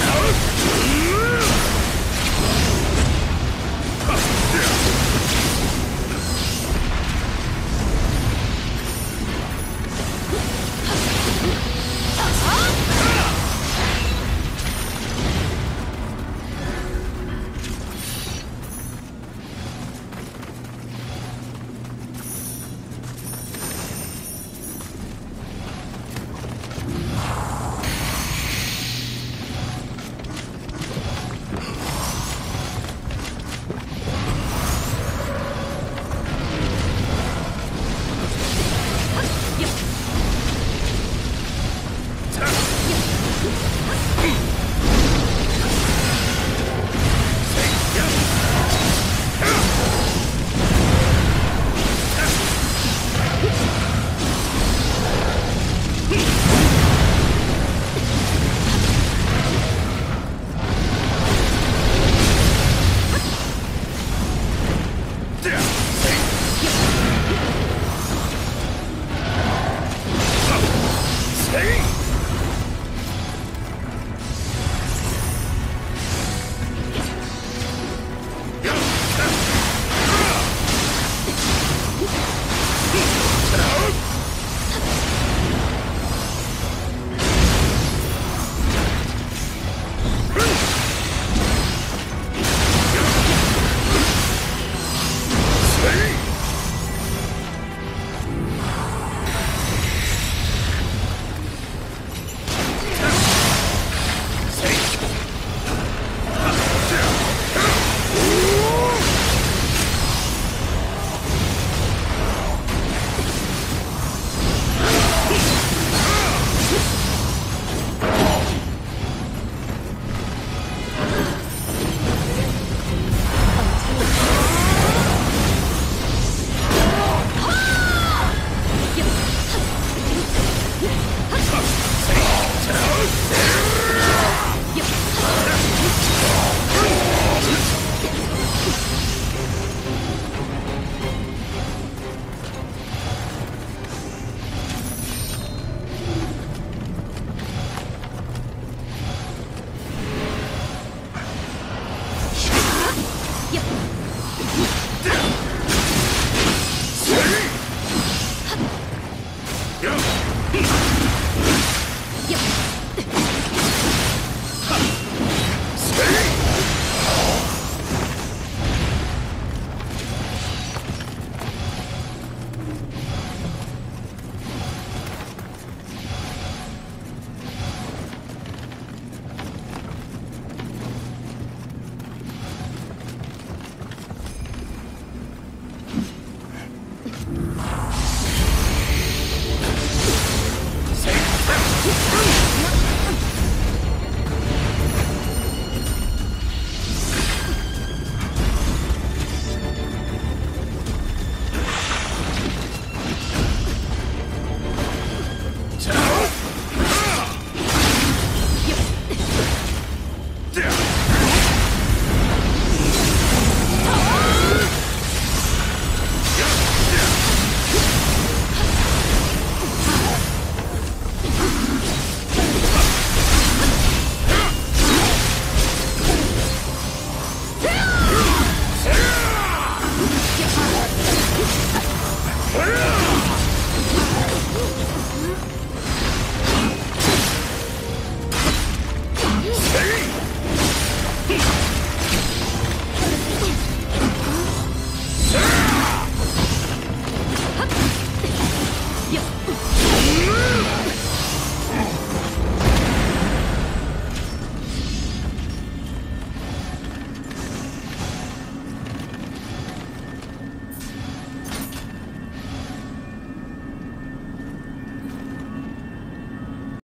Huh? Hey!